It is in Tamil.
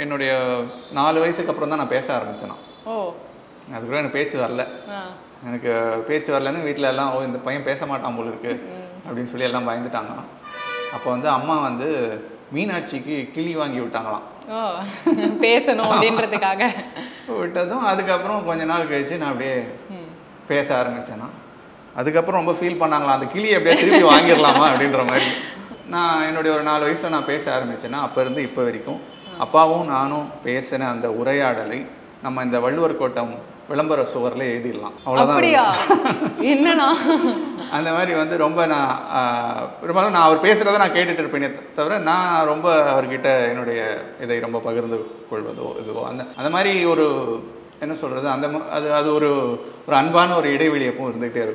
என்னுடைய நாலு வயசுக்கு அப்புறம் தான் நான் பேச ஆரம்பிச்சேன் நான் ஓ அதுக்குள்ள எனக்கு பேச்சு வரல. எனக்கு பேச்சு வரலன்னு வீட்டில் எல்லாம் ஓ இந்த பையன் பேச மாட்டான் போல இருக்கு. அப்படின்னு சொல்லி எல்லாம் பயந்துட்டாங்க அப்போ வந்து அம்மா வந்து மீனாட்சிக்கு கிளி வாங்கி விட்டாங்களாம். பேசணும் அப்படின்றதுக்காக. விட்டதும் அதுக்கப்புறம் கொஞ்ச நாள் கழிச்சு நான் அப்படியே. பேச ஆரம்பிச்சேன்னா அதுக்கப்புறம் ரொம்ப ஃபீல் பண்ணாங்களாம் அந்த கிளியை அப்படியே திருப்பி வாங்கிடலாமா? அப்படின்ற மாதிரி. நான் என்னுடைய ஒரு நாலு வயசுல நான் பேச ஆரம்பிச்சேன்னா அப்போ இருந்து இப்போ வரைக்கும். அப்பாவும் நானும் பேசின அந்த உரையாடலை நம்ம இந்த வள்ளுவர் கோட்டம் விளம்பர சுவரில் எழுதிடலாம். அவ்வளோதான் என்னண்ணா? அந்த மாதிரி வந்து ரொம்ப நான் பெரும்பாலும் நான் அவர் பேசுகிறத நான் கேட்டுட்டு இருப்பேனே தவிர நான் ரொம்ப அவர்கிட்ட என்னுடைய இதை ரொம்ப பகிர்ந்து கொள்வதோ இதுவோ அந்த அந்த மாதிரி ஒரு என்ன சொல்கிறது அந்த அது அது ஒரு ஒரு அன்பான ஒரு இடைவெளி எப்பவும் இருந்துகிட்டே இருக்கும்.